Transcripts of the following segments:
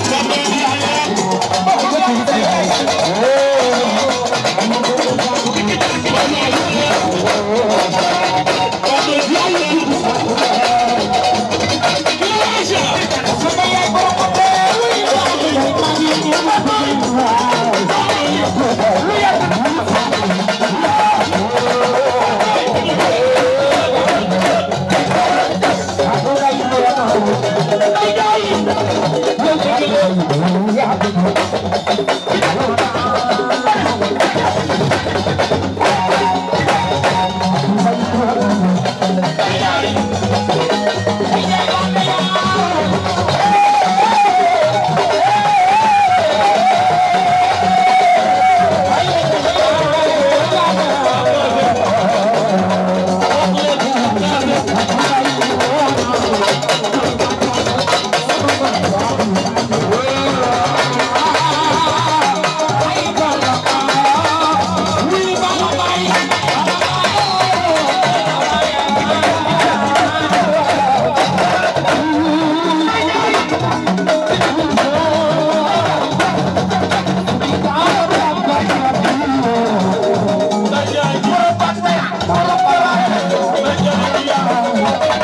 Thank you. Hallelujah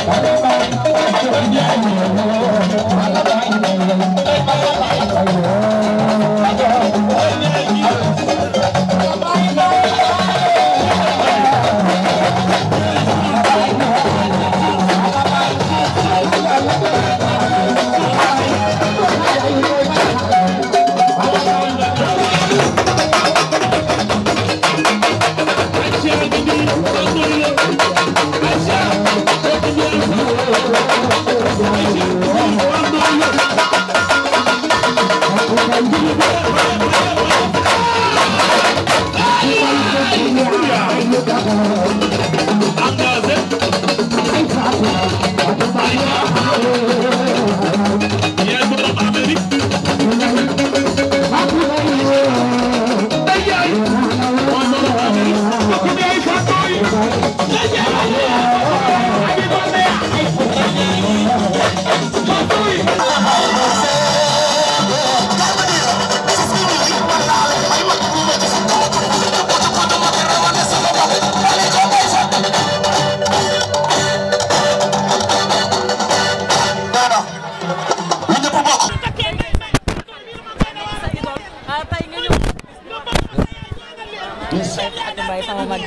Thank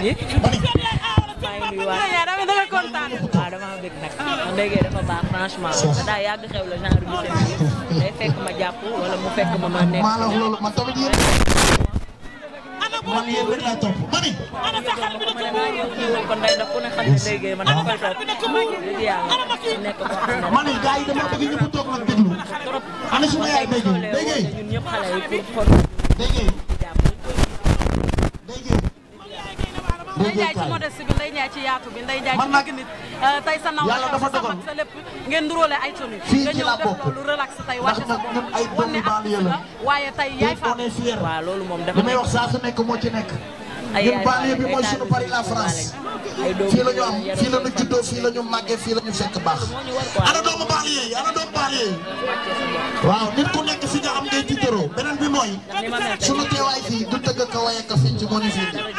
ñi maa ngi nuyuwaat dama kontaan waaw dama bëgg nag ndéggee ah. dafa baax franchement da daa yàgg xew la genre bi day fekk ma jàpp wala mu fekk ma ma nekk man yéen rek laa topp ma ni. kon day def ku ne xam ne léegi man dama koy topp. léegi yàlla nekk ko xam ne. ma ni gars yi dama bëgg ñëpp toog nag déglu. ana suma yaay dégg dégg ñun ñëpp xale yi pour Ndeye Ndiaye ci modeste bi Ndeye Ndiaye ci yaatu bi Ndeye Ndiaye ci bëgg nit euh, tey sa naw yàlla dafa dogal ngeen nuróole ay tonu nga ñëw def loolu relax tey wàcce sa bopp wan ne artiste la waaye tey yaay fa waaw loolu moom dafa li may wax saa su nekk moo ci nekk ñun banlieue bi mooy sunu Paris la France fii la ñu am fii la juddoo fii la ñu màggee fii la ñu fekk baax ana doomu banlieue yi ana doomu banlieue yi waaw nit ku nekk fi nga am ngay tiitaroo beneen bi mooy sunu teewaay fii du tëgg ka waye ka fecc moo fii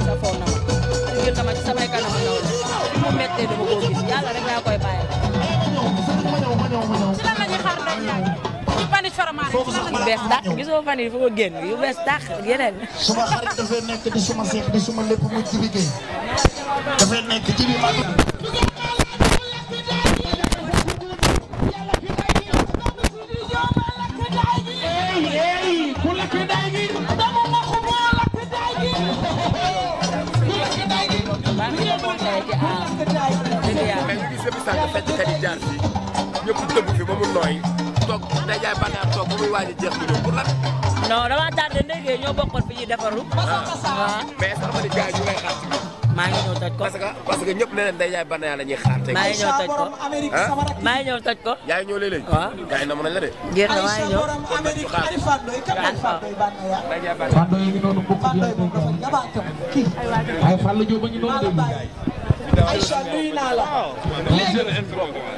jël na ma ci samay kanamu ndaw la bi mu méttee dama koo gis yàlla rek laa koy bàyyi. ci lan la ñuy xaar rek yaay. fanit faramaare ci lan la ñuy bees dàq gisoo fan yi dafa ko génn yu bees dàq ak yeneen. suma xarit dafay nekk di suma seex di suma lépp mu ci liggéey dafay nekk ci biir mais ñu gis depuis sànq fecckat yi jaar fi ñëpp dëmb fi ba mu a ñuy defaru. waaw ah. ah. mais sax ma maa ngi ñëw toj ko parce que parce que ñëpp ne leen day jaay bànneex la ñuy xaar tey. maa ngi ñëw ko ah. maa ngi ñëw toj ko. yaa ngi ñëw léeg-léeg. la de. ngir ne a Aïcha nuyu naa la.